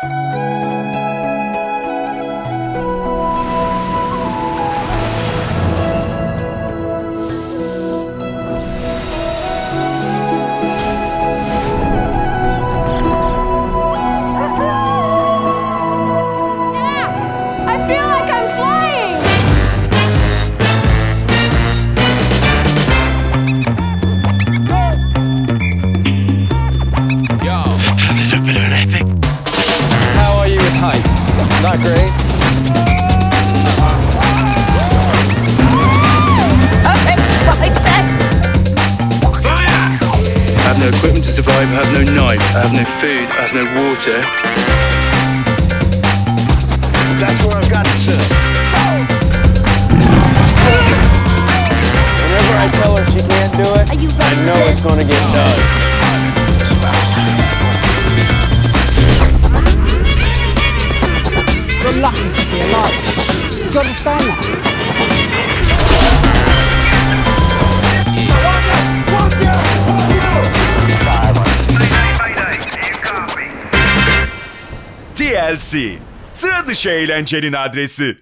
I have no equipment to survive, I have no knife, I have no food, I have no water. That's where I've got to. Whenever I tell her she can't do it, I know it's going to get done. TLC. Sıra dışı eğlencenin adresi.